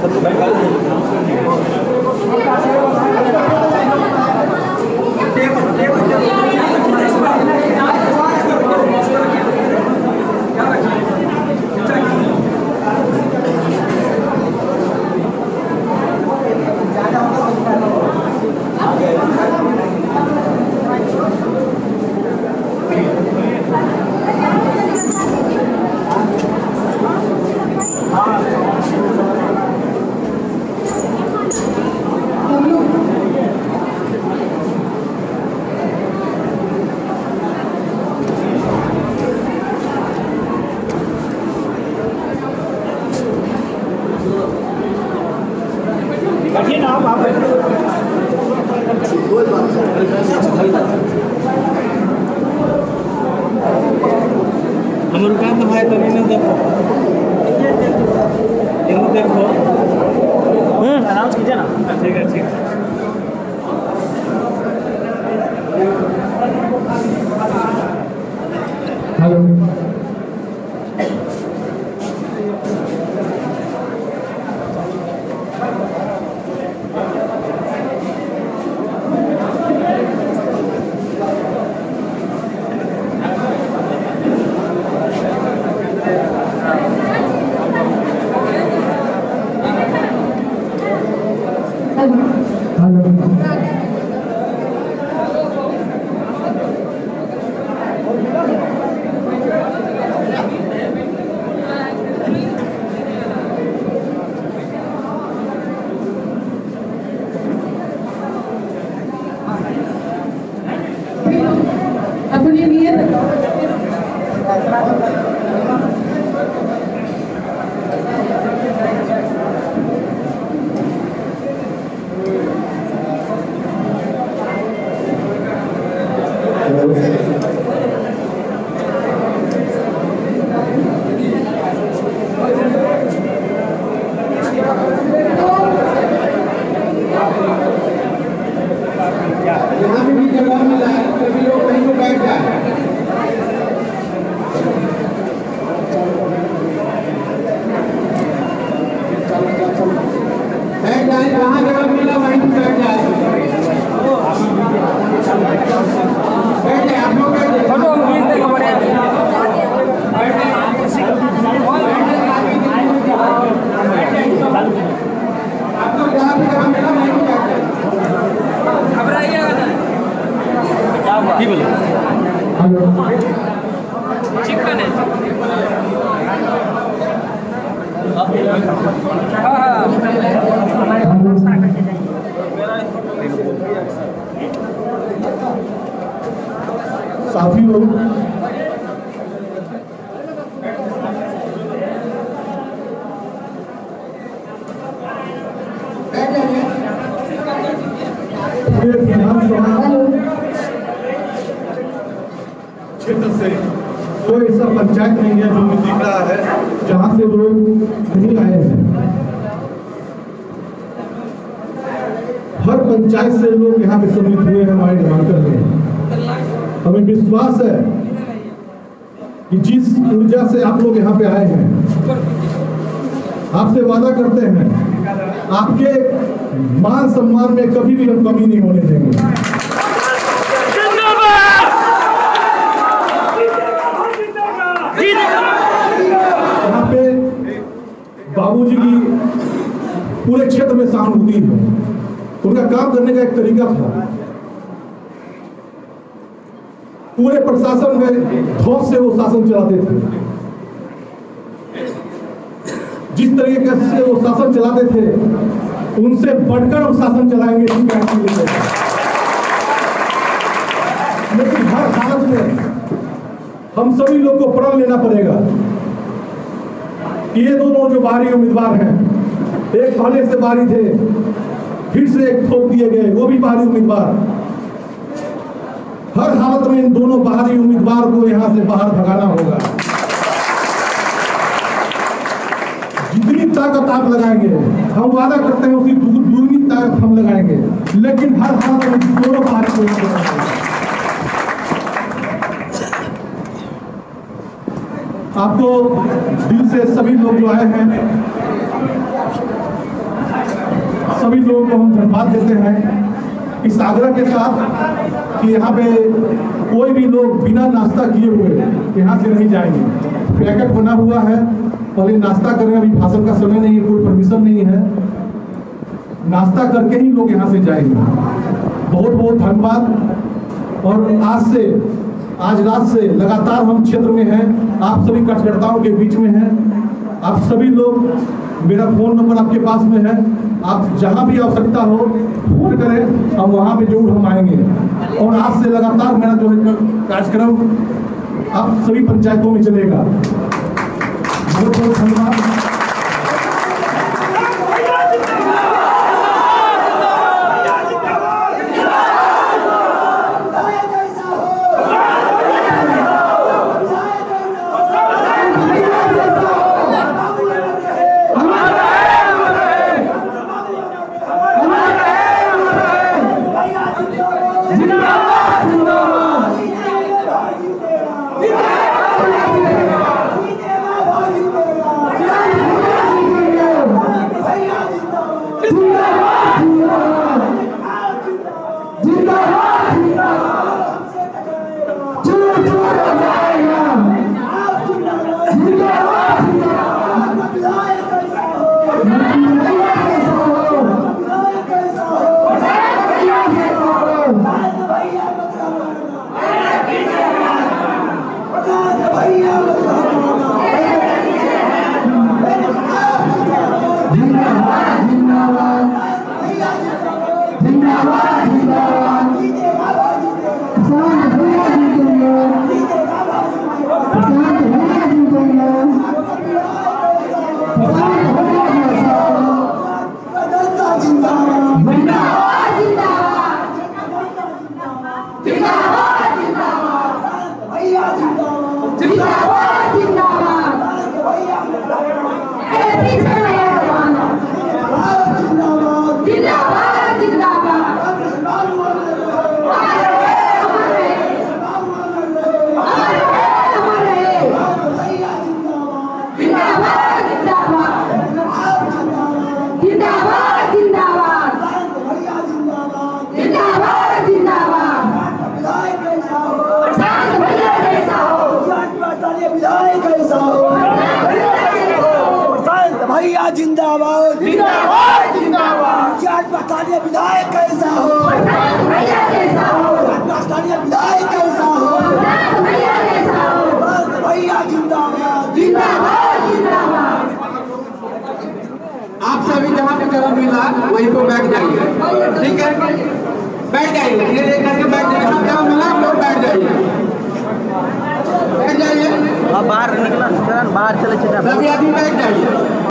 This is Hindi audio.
Thank you. साथियों ये विधानसभा क्षेत्र से कोई ऐसा पंचायत नहीं है जो मुझे दिख रहा है, जहाँ से लोग नहीं आए हैं। हर पंचायत से लोग यहाँ पे सम्मिलित हुए हैं, हमारे नामांकन में। हमें विश्वास है कि जिस ऊर्जा से आप लोग यहाँ पे आए हैं, आपसे वादा करते हैं, आपके मान सम्मान में कभी भी हम कमी नहीं होने देंगे। बाबूजी की पूरे क्षेत्र में सहानुभूति है। उनका काम करने का एक तरीका था। पूरे प्रशासन में धौस से वो शासन चलाते थे। जिस तरीके से वो शासन चलाते थे, उनसे बढ़कर हम शासन चलाएँगे। लेकिन हर हालत में हम सभी लोग को प्रण लेना पड़ेगा। कि ये दोनों जो बाहरी उम्मीदवार हैं, एक पहले से बाहरी थे, फिर से एक ठोक दिए गए, वो भी बाहरी उम्मीदवार। हर हालत में इन दोनों बाहरी उम्मीदवार को यहाँ से बाहर भगाना होगा। जितनी ताकत आप लगाएँगे, हम वादा करते हैं उसी दु- दुगनी ताकत हम लगाएँगे, लेकिन हर हालत में दोनों बाहरी को लेकर आएँगे। आपको दिल से सभी लोग जो आए हैं, सभी लोगों को हम धन्यवाद देते हैं इस आग्रह के साथ कि यहाँ पे कोई भी लोग बिना नाश्ता किए हुए यहाँ से नहीं जाएँगे। पैकेट बना हुआ है पहले नाश्ता करें, अभी भाषण का समय नहीं है, कोई परमिशन नहीं है। नाश्ता करके ही लोग यहाँ से जाएँगे। बहुत बहुत धन्यवाद। और आज से आज रात से लगातार हम क्षेत्र में हैं, आप सभी कार्यकर्ताओं के बीच में हैं, आप सभी लोग मेरा फ़ोन नंबर आपके पास में है, आप जहाँ भी आवश्यकता हो, फ़ोन करें, हम वहाँ पे ज़रूर हम आएँगे। और आज से लगातार मेरा जो है कार्यक्रम आप सभी पंचायतों में चलेगा। बहुत बहुत धन्यवाद। जिंदाबाद। जिंदाबाद जिंदाबाद। विधायक कैसा हो। विधायक कैसा हो। बस भैया जिंदाबाद। जिंदाबाद जिंदाबाद। आप सभी जहाँ पे मिला वहीं पे बैठ जाइए। ठीक है? बैठ जाइए। करके बैठ जाइए। मिला लोग बैठ जाइए। बैठ जाइए। बाहर निकला बाहर चले चले। सभी आदमी बैठ जाइए।